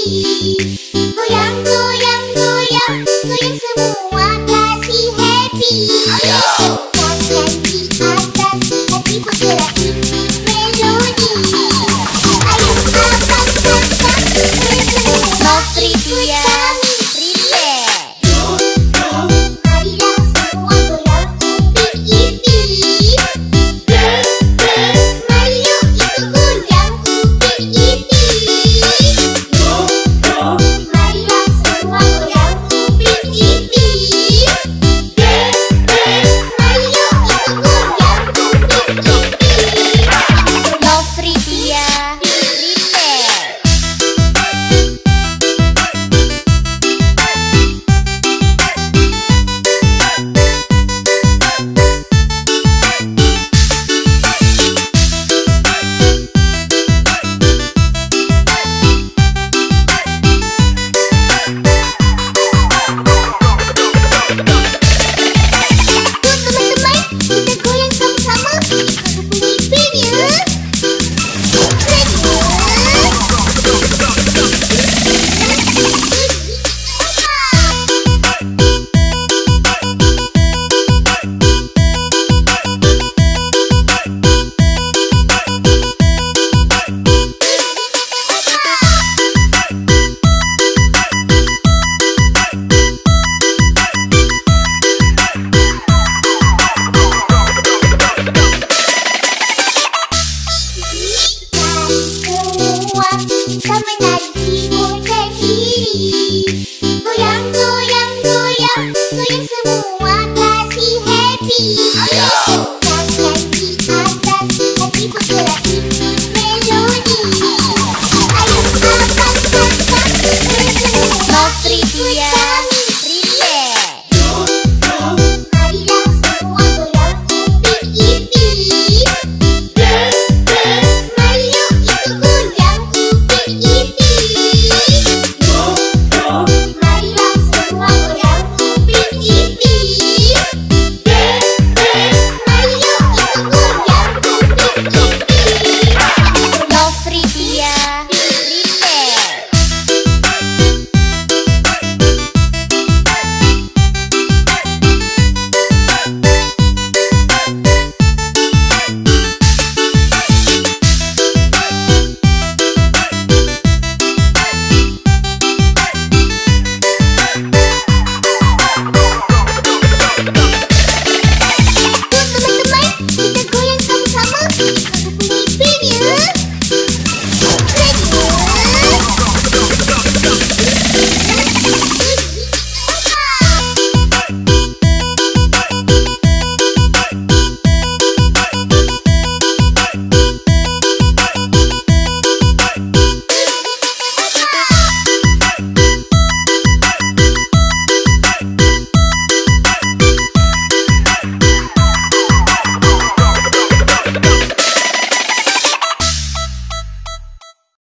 Goyang, goyang, goyang. Goyang semua kasih happy.